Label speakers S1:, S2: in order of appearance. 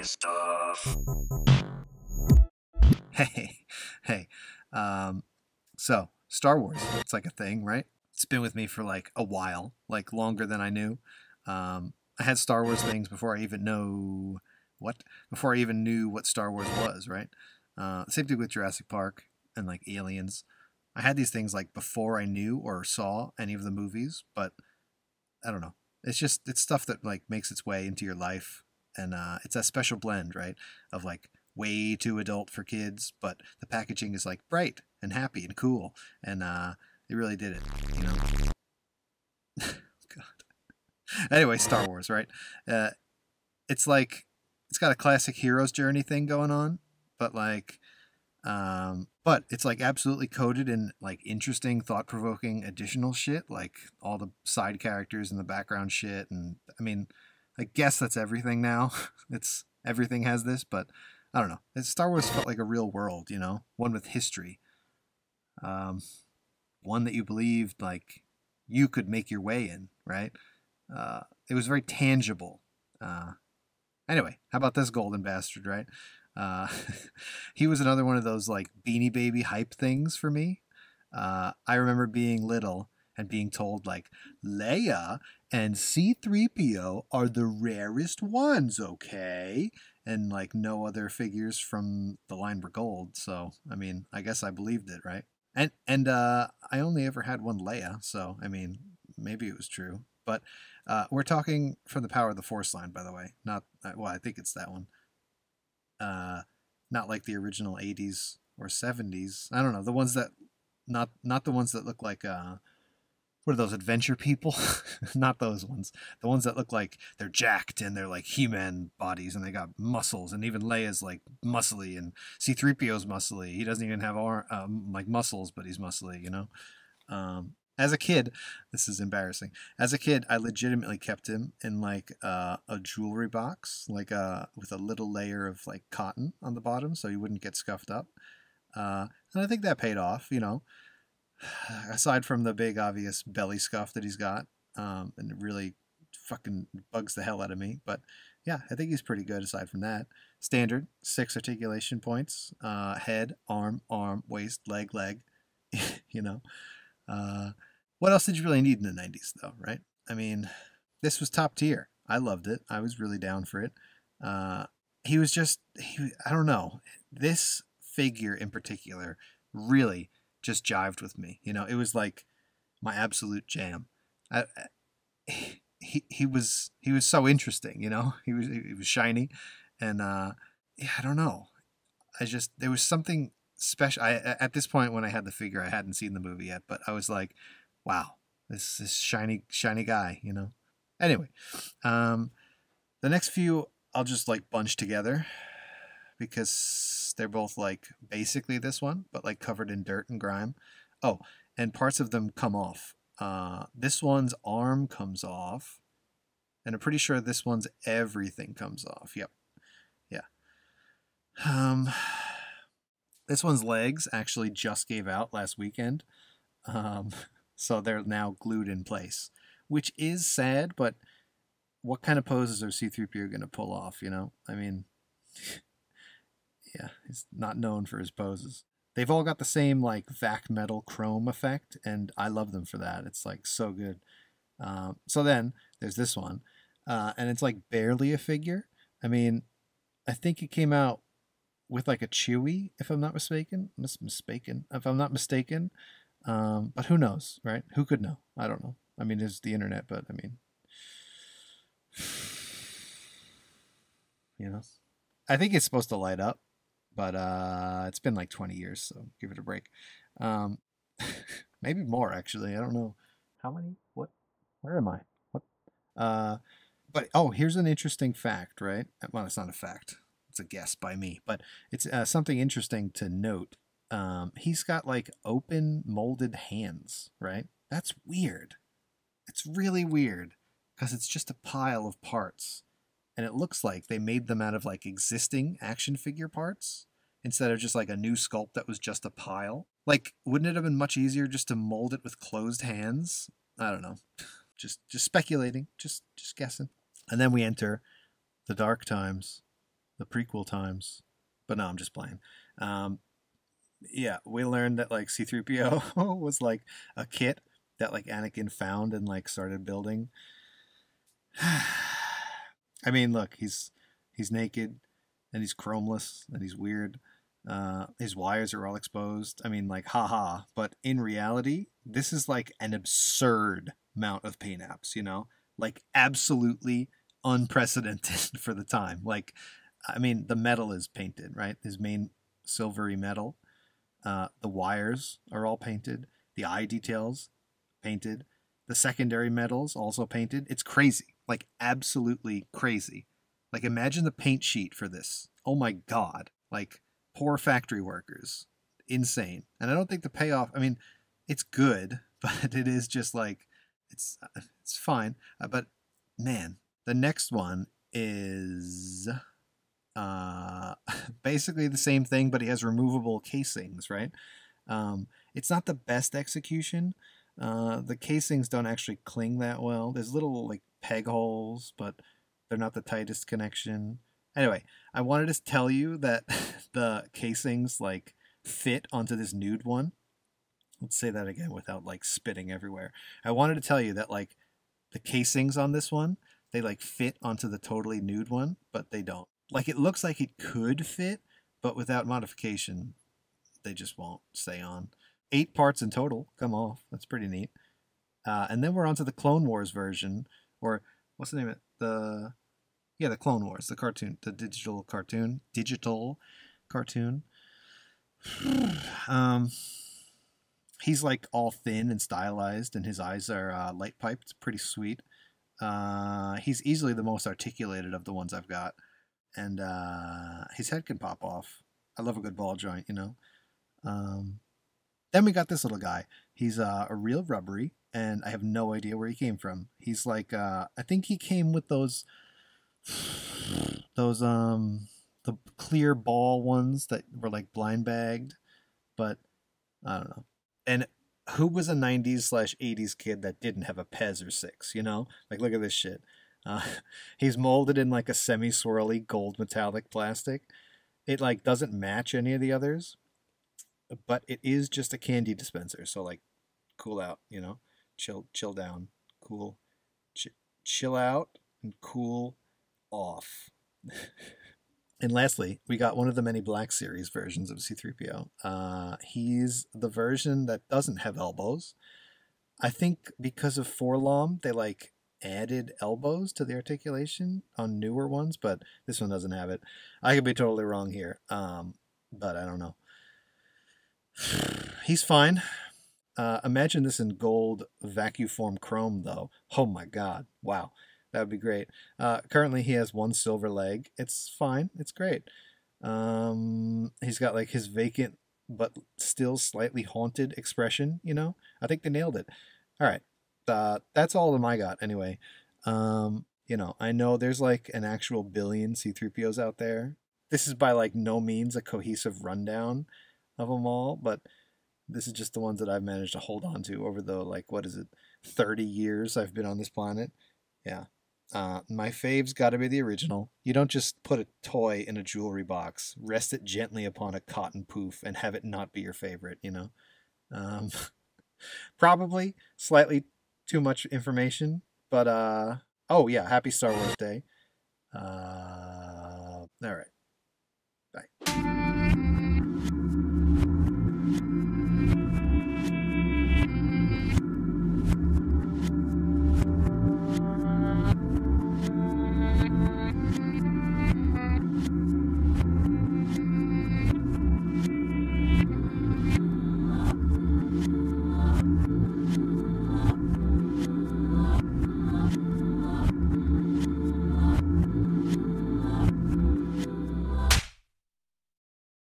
S1: Hey, hey. Um, so Star Wars, it's like a thing, right? It's been with me for like a while, like longer than I knew. Um, I had Star Wars things before I even know what, before I even knew what Star Wars was, right? Uh, same thing with Jurassic Park and like Aliens. I had these things like before I knew or saw any of the movies, but I don't know. It's just it's stuff that like makes its way into your life, and uh, it's a special blend, right? Of like way too adult for kids, but the packaging is like bright and happy and cool, and uh, they really did it, you know. God. Anyway, Star Wars, right? Uh, it's like it's got a classic hero's journey thing going on, but like um, but it's like absolutely coded in like interesting, thought provoking additional shit, like all the side characters and the background shit. And I mean, I guess that's everything now. it's everything has this, but I don't know. It's, Star Wars felt like a real world, you know, one with history. Um, one that you believed like you could make your way in, right? Uh, it was very tangible. Uh, anyway, how about this golden bastard, right? Uh, he was another one of those like beanie baby hype things for me. Uh, I remember being little and being told like Leia and C3PO are the rarest ones, okay? And like no other figures from the line were gold. So, I mean, I guess I believed it, right? And and uh, I only ever had one Leia, so I mean, maybe it was true. But uh, we're talking from the Power of the Force line, by the way. Not uh, well, I think it's that one uh, not like the original 80s or 70s. I don't know the ones that not not the ones that look like uh, what are those adventure people? not those ones. The ones that look like they're jacked and they're like human bodies and they got muscles and even Leia's like muscly and C3PO's muscly. He doesn't even have arm, um, like muscles, but he's muscly, you know. Um, as a kid, this is embarrassing. As a kid, I legitimately kept him in like uh, a jewelry box, like uh, with a little layer of like cotton on the bottom, so he wouldn't get scuffed up. Uh, and I think that paid off. You know, aside from the big obvious belly scuff that he's got, um, and it really fucking bugs the hell out of me. But yeah, I think he's pretty good. Aside from that, standard six articulation points: uh, head, arm, arm, waist, leg, leg. you know. Uh, what else did you really need in the 90s, though, right? I mean, this was top tier. I loved it. I was really down for it. Uh, he was just, he, I don't know. This figure in particular really just jived with me. You know, it was like my absolute jam. I, he, he was he was so interesting, you know. He was he was shiny, and uh, yeah, I don't know. I just there was something special. I at this point when I had the figure, I hadn't seen the movie yet, but I was like, wow, this this shiny shiny guy, you know. Anyway, um, the next few I'll just like bunch together because they're both like basically this one, but like covered in dirt and grime. Oh, and parts of them come off. Uh, this one's arm comes off, and I'm pretty sure this one's everything comes off. Yep, yeah. Um, this one's legs actually just gave out last weekend. Um, so they're now glued in place, which is sad, but what kind of poses are C3PO going to pull off, you know? I mean, yeah, he's not known for his poses. They've all got the same like vac metal chrome effect, and I love them for that. It's like so good. Um, so then there's this one, uh, and it's like barely a figure. I mean, I think it came out with like a Chewie, if I'm not mistaken. Mis- mistaken, if I'm not mistaken. Um, but who knows, right? Who could know? I don't know. I mean, it's the internet, but I mean, you know, I think it's supposed to light up, but uh, it's been like 20 years, so give it a break. Um, maybe more actually. I don't know how many. What? Where am I? What? Uh, but oh, here's an interesting fact, right? Well, it's not a fact. It's a guess by me, but it's uh, something interesting to note um, he's got like open molded hands, right? That's weird. It's really weird because it's just a pile of parts. And it looks like they made them out of like existing action figure parts instead of just like a new sculpt that was just a pile. Like, wouldn't it have been much easier just to mold it with closed hands? I don't know. Just just speculating, just just guessing. And then we enter the dark times, the prequel times. But no, I'm just playing. Um, yeah, we learned that like C3PO was like a kit that like Anakin found and like started building. I mean, look, he's he's naked and he's chromeless and he's weird. Uh, his wires are all exposed. I mean, like, haha. But in reality, this is like an absurd amount of paint apps, you know? Like, absolutely unprecedented for the time. Like, I mean, the metal is painted, right? His main silvery metal. Uh, the wires are all painted. The eye details painted. The secondary metals also painted. It's crazy. Like, absolutely crazy. Like, imagine the paint sheet for this. Oh my God. Like, poor factory workers. Insane. And I don't think the payoff, I mean, it's good, but it is just like, it's, it's fine. Uh, but man, the next one is uh, basically the same thing, but he has removable casings, right? Um, it's not the best execution. Uh, the casings don't actually cling that well. There's little like peg holes, but they're not the tightest connection. Anyway, I wanted to tell you that the casings like fit onto this nude one. Let's say that again without like spitting everywhere. I wanted to tell you that like the casings on this one, they like fit onto the totally nude one, but they don't. Like it looks like it could fit, but without modification, they just won't stay on. Eight parts in total come off. That's pretty neat. Uh, and then we're on to the Clone Wars version, or what's the name of it? The yeah, the Clone Wars, the cartoon, the digital cartoon, digital cartoon. um, he's like all thin and stylized, and his eyes are uh, light piped. Pretty sweet. Uh, he's easily the most articulated of the ones I've got, and uh, his head can pop off. I love a good ball joint, you know. Um, then we got this little guy. He's uh, a real rubbery, and I have no idea where he came from. He's like, uh, I think he came with those those um the clear ball ones that were like blind bagged, but I don't know. And who was a 90s slash 80s kid that didn't have a Pez or six, you know? Like, look at this shit. Uh, he's molded in like a semi swirly gold metallic plastic. It like doesn't match any of the others, but it is just a candy dispenser. So like, cool out, you know, chill, chill down, cool, Ch- chill out and cool off. and lastly, we got one of the many Black Series versions of C3PO. Uh, he's the version that doesn't have elbows. I think because of 4-LOM, they like added elbows to the articulation on newer ones, but this one doesn't have it. I could be totally wrong here, um, but I don't know. He's fine. Uh, imagine this in gold vacuum form chrome, though. Oh my god! Wow. That would be great. Uh, currently, he has one silver leg. It's fine. It's great. Um, he's got like his vacant but still slightly haunted expression. You know, I think they nailed it. All right, uh, that's all of them I got anyway. Um, you know, I know there's like an actual billion C3POs out there. This is by like no means a cohesive rundown of them all, but this is just the ones that I've managed to hold on to over the like what is it, 30 years I've been on this planet. Yeah. Uh, my fave's got to be the original. You don't just put a toy in a jewelry box, rest it gently upon a cotton poof, and have it not be your favorite, you know? Um, probably slightly too much information, but uh, oh yeah, happy Star Wars Day. Uh, all right.